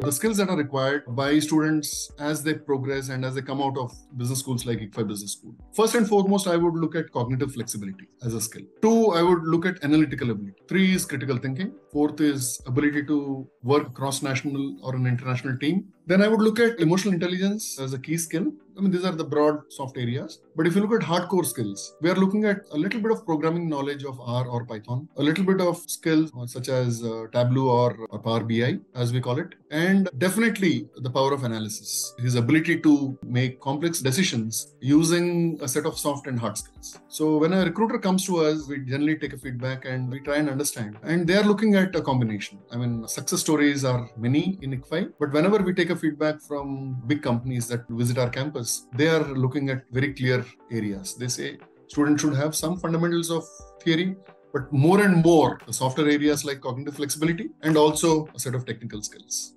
the skills that are required by students as they progress and as they come out of business schools like ICFAI Business School. First and foremost, I would look at cognitive flexibility as a skill. Two, I would look at analytical ability. Three is critical thinking. Fourth is ability to work cross national or an international team. Then I would look at emotional intelligence as a key skill. I mean, these are the broad soft areas. But if you look at hardcore skills, we are looking at a little bit of programming knowledge of R or Python, a little bit of skills such as uh, Tableau or, or Power BI, as we call it, and definitely the power of analysis, his ability to make complex decisions using a set of soft and hard skills. So when a recruiter comes to us, we generally take a feedback and we try and understand. And they are looking at a combination. I mean, success stories are many in ICFAI, but whenever we take a feedback from big companies that visit our campus, they are looking at very clear areas. They say students should have some fundamentals of theory, but more and more the softer areas like cognitive flexibility and also a set of technical skills.